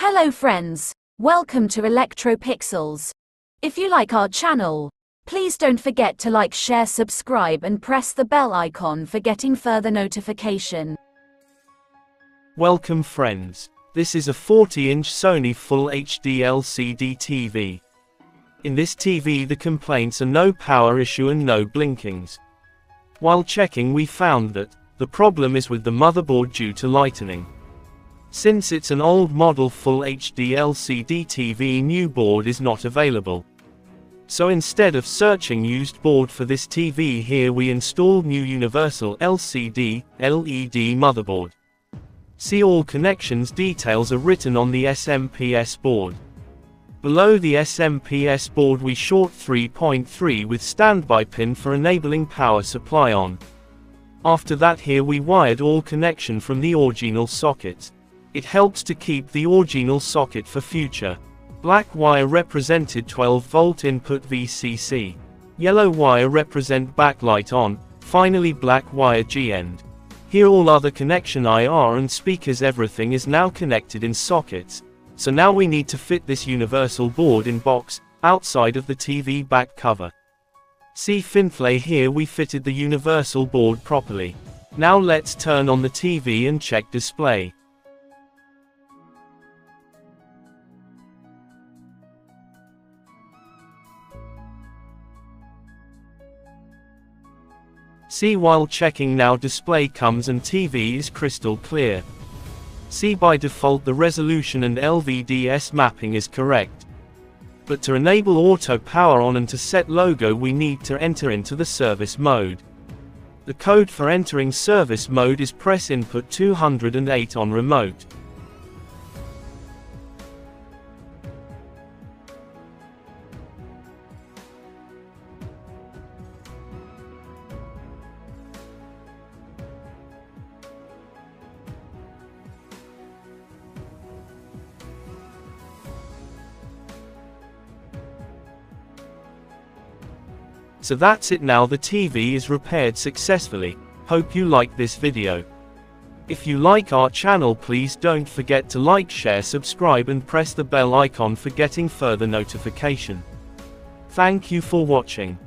Hello friends, welcome to Electropixels. If you like our channel, please don't forget to like, share, subscribe and press the bell icon for getting further notification. Welcome friends. This is a 40-inch Sony Full HD LCD TV. In this TV the complaints are no power issue and no blinkings. While checking we found that, the problem is with the motherboard due to lightening. Since it's an old model Full HD LCD TV new board is not available. So instead of searching used board for this TV here we installed new Universal LCD, LED motherboard. See all connections details are written on the SMPS board. Below the SMPS board we short 3.3 with standby pin for enabling power supply on. After that here we wired all connection from the original socket. It helps to keep the original socket for future. Black wire represented 12 volt input VCC. Yellow wire represent backlight on, finally black wire G-end. Here all other connection IR and speakers everything is now connected in sockets. So now we need to fit this universal board in box, outside of the TV back cover. See Finflay here we fitted the universal board properly. Now let's turn on the TV and check display. See while checking now display comes and TV is crystal clear. See by default the resolution and LVDS mapping is correct. But to enable auto power on and to set logo we need to enter into the service mode. The code for entering service mode is press input 208 on remote. So that's it now the TV is repaired successfully. Hope you like this video. If you like our channel please don't forget to like share subscribe and press the bell icon for getting further notification. Thank you for watching.